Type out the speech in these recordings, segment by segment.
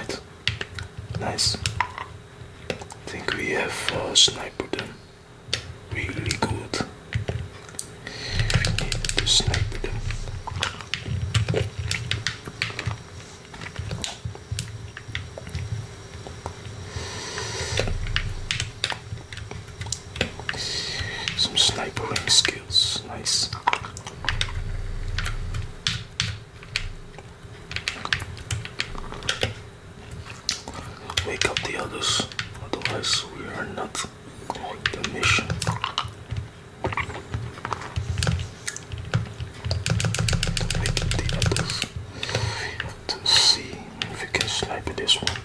right. Nice. I think we have uh, sniper then. Really good. Wake up the others, otherwise, we are not on the mission. Wake up the others to see if we can snipe this one.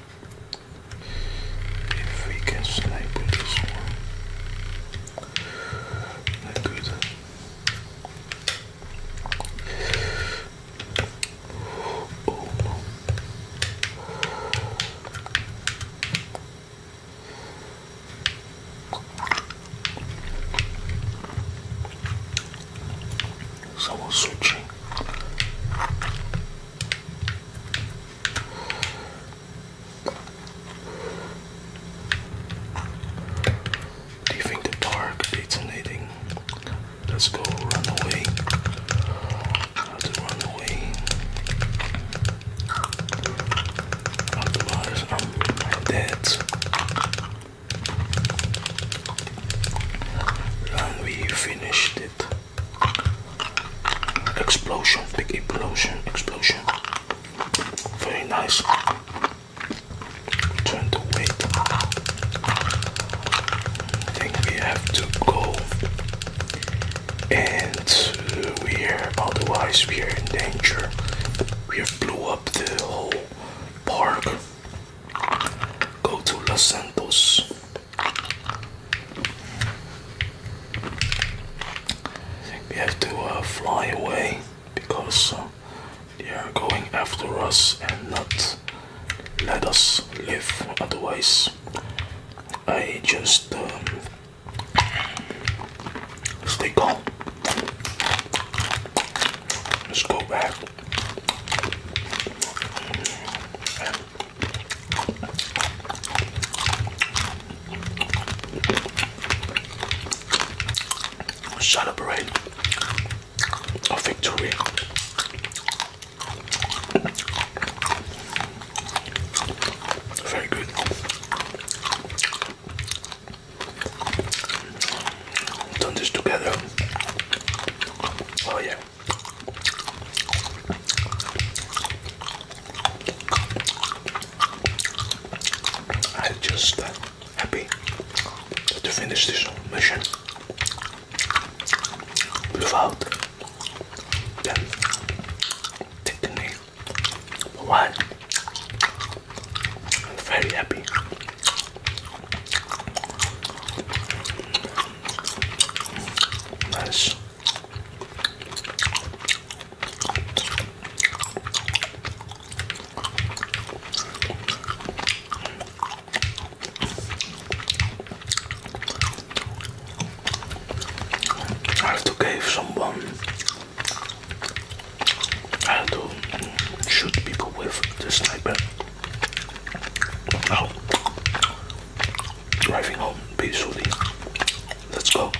If we can snipe this one. Not good. Oh no. Someone switching. Do Explosion, big explosion, explosion. Very nice. Turn to wait. I think we have to go. And we're otherwise we're in danger. We have blew up the whole park. Go to Los Santos. I think we have to fly away because uh, they are going after us and not let us live. Otherwise, I just um, stay calm. Let's go back. Shut up, victory. Very good. Done this together. Oh yeah. I'm just uh, happy to finish this mission without them taking me one. I'm very happy. Nice. I have to give someone. Um, I have to shoot people with the sniper. Now, driving home peacefully. Let's go.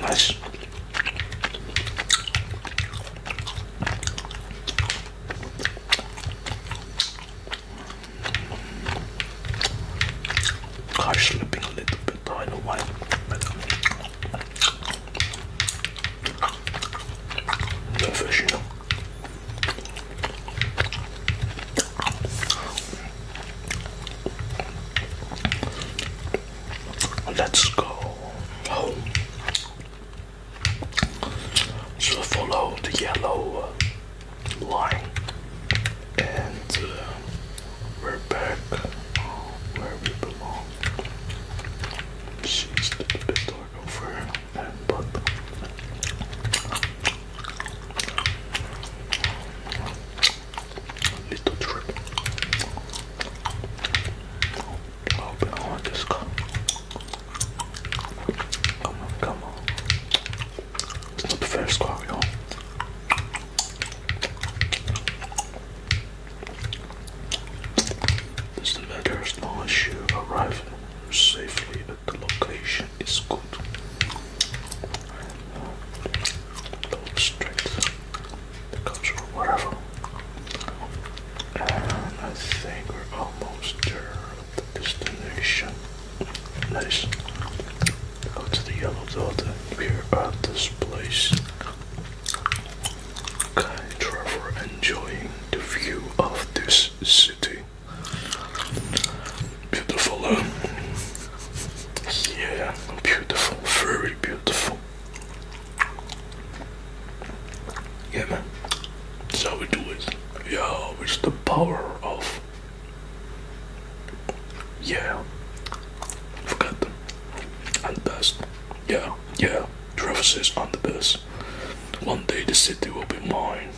Nice. Slipping a little bit, I know why. But, um, professional. Let's go home. So follow the yellow line, and uh, we're back where we belong. She's a bit dark over, and but little trip. Open on this car. Come on, come on. It's not the first car we own. We're at this place. Okay, Trevor enjoying the view of this city. Beautiful, huh? Yeah, beautiful, very beautiful. Yeah, man. That's how we do it. Yeah, with the power of. Yeah. Forget them. I'm best. Yeah, yeah. Travis says I'm the bus. One day the city will be mine.